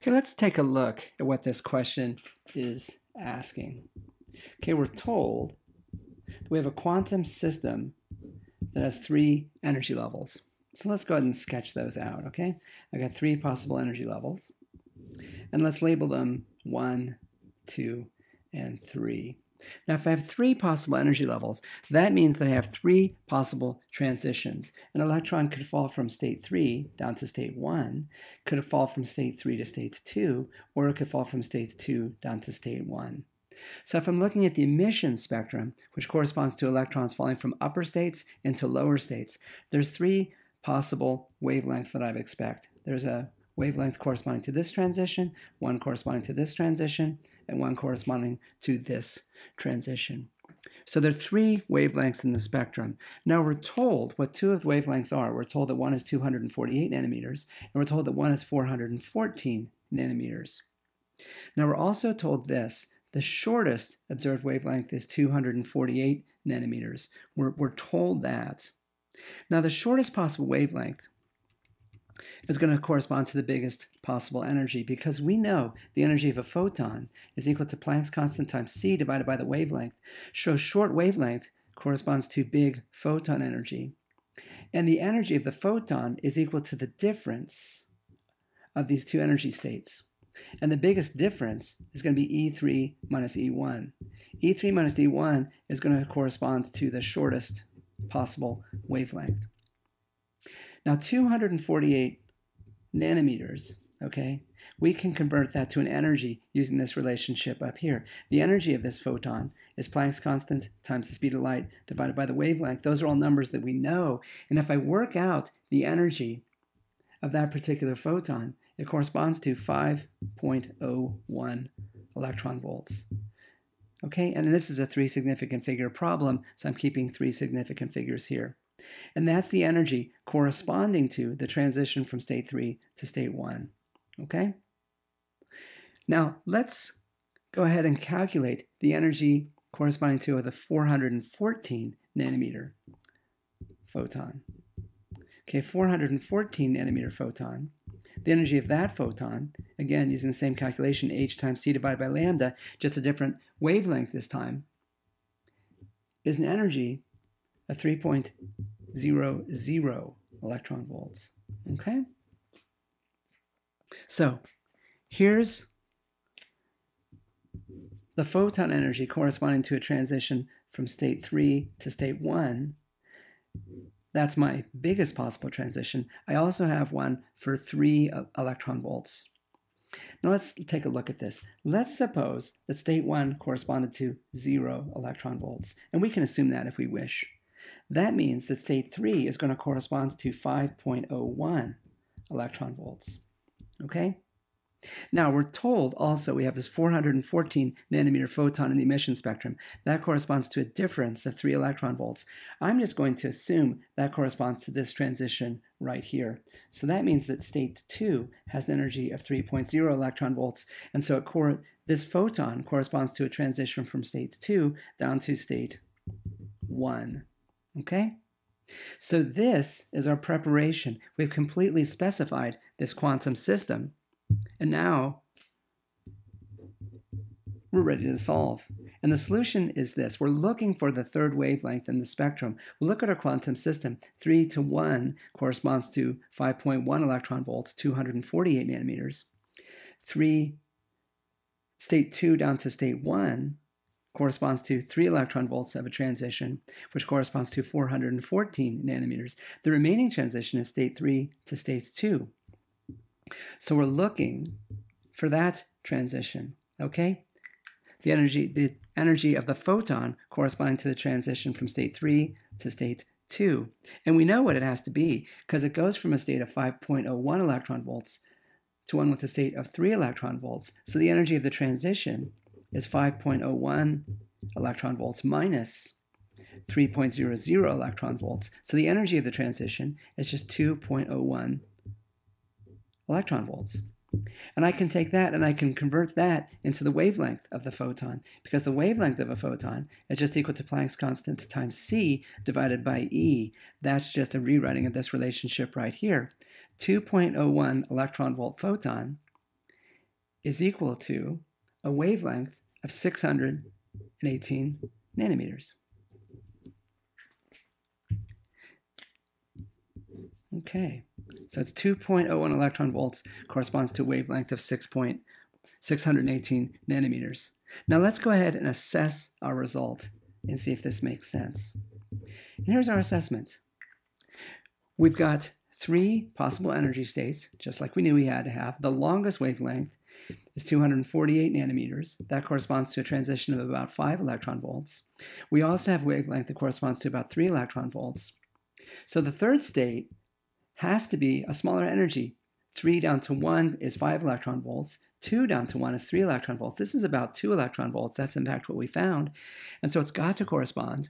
Okay, let's take a look at what this question is asking. Okay, we're told that we have a quantum system that has three energy levels. So let's go ahead and sketch those out, okay? I got three possible energy levels. And let's label them one, two, and three. Now, if I have three possible energy levels, that means that I have three possible transitions. An electron could fall from state 3 down to state 1, could fall from state 3 to state 2, or it could fall from state 2 down to state 1. So if I'm looking at the emission spectrum, which corresponds to electrons falling from upper states into lower states, there's three possible wavelengths that I would expect. There's a wavelength corresponding to this transition, one corresponding to this transition, and one corresponding to this transition. So there are three wavelengths in the spectrum. Now we're told what two of the wavelengths are. We're told that one is 248 nanometers, and we're told that one is 414 nanometers. Now we're also told this. The shortest observed wavelength is 248 nanometers. We're, we're told that. Now the shortest possible wavelength is going to correspond to the biggest possible energy because we know the energy of a photon is equal to Planck's constant times c divided by the wavelength. So short wavelength corresponds to big photon energy. And the energy of the photon is equal to the difference of these two energy states. And the biggest difference is going to be E3 minus E1. E3 minus E1 is going to correspond to the shortest possible wavelength. Now, 248 nanometers, okay, we can convert that to an energy using this relationship up here. The energy of this photon is Planck's constant times the speed of light divided by the wavelength. Those are all numbers that we know. And if I work out the energy of that particular photon, it corresponds to 5.01 electron volts. Okay, and this is a three significant figure problem, so I'm keeping three significant figures here. And that's the energy corresponding to the transition from state 3 to state 1. Okay? Now, let's go ahead and calculate the energy corresponding to the 414 nanometer photon. Okay, 414 nanometer photon. The energy of that photon, again, using the same calculation, h times c divided by lambda, just a different wavelength this time, is an energy of 3.00 electron volts. Okay? So, here's the photon energy corresponding to a transition from state 3 to state 1. That's my biggest possible transition. I also have one for 3 uh, electron volts. Now let's take a look at this. Let's suppose that state 1 corresponded to 0 electron volts, and we can assume that if we wish. That means that state 3 is going to correspond to 5.01 electron volts. Okay? Now, we're told also we have this 414 nanometer photon in the emission spectrum. That corresponds to a difference of 3 electron volts. I'm just going to assume that corresponds to this transition right here. So that means that state 2 has an energy of 3.0 electron volts, and so this photon corresponds to a transition from state 2 down to state 1. Okay? So this is our preparation. We've completely specified this quantum system. And now we're ready to solve. And the solution is this. We're looking for the third wavelength in the spectrum. We look at our quantum system. 3 to 1 corresponds to 5.1 electron volts, 248 nanometers. 3, state 2 down to state 1 corresponds to 3 electron volts of a transition, which corresponds to 414 nanometers. The remaining transition is state 3 to state 2. So we're looking for that transition, okay? The energy, the energy of the photon corresponding to the transition from state 3 to state 2. And we know what it has to be because it goes from a state of 5.01 electron volts to one with a state of 3 electron volts. So the energy of the transition is 5.01 electron volts minus 3.00 electron volts. So the energy of the transition is just 2.01 electron volts. And I can take that and I can convert that into the wavelength of the photon because the wavelength of a photon is just equal to Planck's constant times c divided by e. That's just a rewriting of this relationship right here. 2.01 electron volt photon is equal to a wavelength of 618 nanometers. Okay, so it's 2.01 electron volts corresponds to a wavelength of 6.618 nanometers. Now let's go ahead and assess our result and see if this makes sense. And here's our assessment. We've got three possible energy states, just like we knew we had to have. The longest wavelength is 248 nanometers. That corresponds to a transition of about 5 electron volts. We also have wavelength that corresponds to about 3 electron volts. So the third state has to be a smaller energy. 3 down to 1 is 5 electron volts. 2 down to 1 is 3 electron volts. This is about 2 electron volts. That's in fact what we found. And so it's got to correspond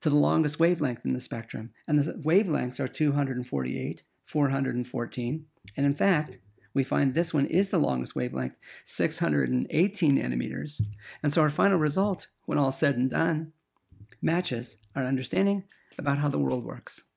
to the longest wavelength in the spectrum. And the wavelengths are 248, 414. And in fact, we find this one is the longest wavelength, 618 nanometers. And so our final result, when all said and done, matches our understanding about how the world works.